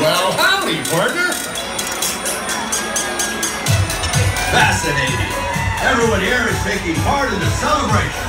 Well, Howdy, partner. Fascinating. Everyone here is taking part in the celebration.